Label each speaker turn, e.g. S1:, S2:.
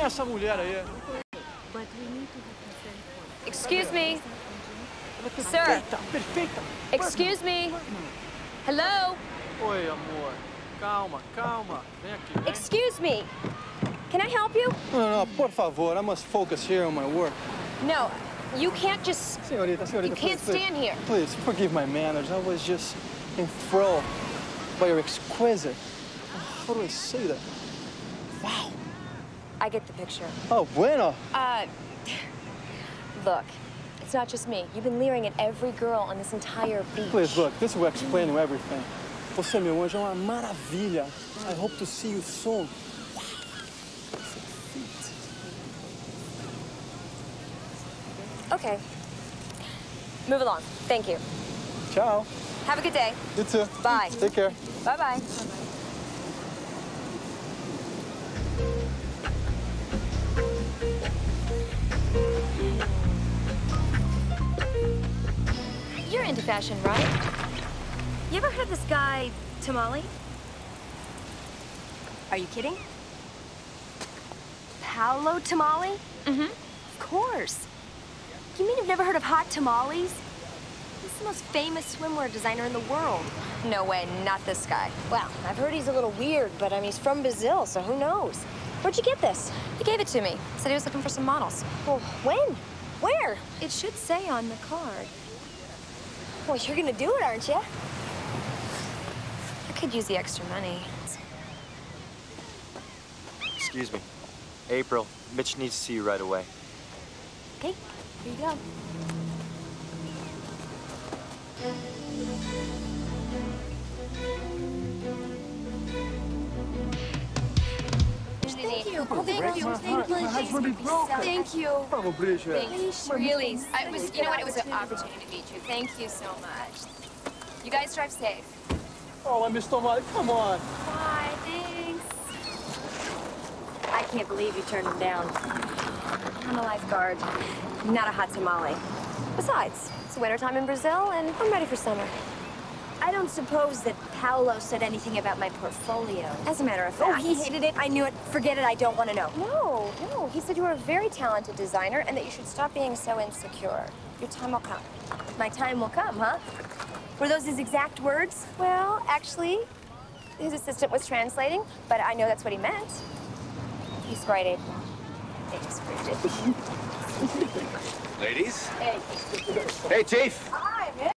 S1: essa mulher aí?
S2: Excuse me. Sir.
S1: Perfeita, perfeita.
S2: Excuse me. Hello.
S1: Oi, amor. Calma, calma. Vem aqui, vem.
S2: Excuse me. Can I help you?
S1: No, no, por favor. I must focus here on my work.
S2: No, you can't just. You can't
S1: please,
S2: stand here.
S1: Please, forgive my manners. I was just enthralled by your exquisite... How do I say that? Wow.
S2: I get the picture.
S1: Oh, bueno.
S2: Uh, look, it's not just me. You've been leering at every girl on this entire beach.
S1: Please, look, this will explain everything. Você, meu anjo, é uma maravilha. I hope to see you soon.
S2: Okay. Move along. Thank you.
S1: Ciao.
S2: Have a good day.
S1: You too.
S2: Bye.
S1: Take care.
S2: Bye bye into fashion, right? You ever heard of this guy, Tamale?
S3: Are you kidding? Paolo Tamale?
S2: Mm-hmm.
S3: Of course. You mean you've never heard of Hot Tamales? He's the most famous swimwear designer in the world.
S2: No way, not this guy. Well, I've heard he's a little weird, but I mean, he's from Brazil, so who knows? Where'd you get this? He gave it to me. Said he was looking for some models. Well, when? Where?
S3: It should say on the card.
S2: Well, you're gonna do it, aren't you? I could use the extra money.
S4: Excuse me. April, Mitch needs to see you right away.
S3: Okay, here you go.
S2: Thank you.
S3: Thank you. Thank you. Thank you.
S1: Vamos, Bridget.
S2: Really, I was, you know what, it was an opportunity to meet you. Thank you so much. You guys drive safe.
S1: Oh, I missed Tomale, come on.
S3: Bye, thanks. I can't believe you turned him down.
S2: I'm a lifeguard, not a hot tamale. Besides, it's wintertime in Brazil, and I'm ready for summer.
S3: I don't suppose that Paolo said anything about my portfolio.
S2: As a matter of fact.
S3: Oh,
S2: fact.
S3: he hated it. I knew it. Forget it. I don't want to know.
S2: No, no. He said you were a very talented designer and that you should stop being so insecure. Your time will come.
S3: My time will come, huh? Were those his exact words?
S2: Well, actually, his assistant was translating, but I know that's what he meant. He's right, April. Thanks, Bridget.
S5: Ladies?
S2: Hey.
S5: Hey, Chief.
S2: Hi, man.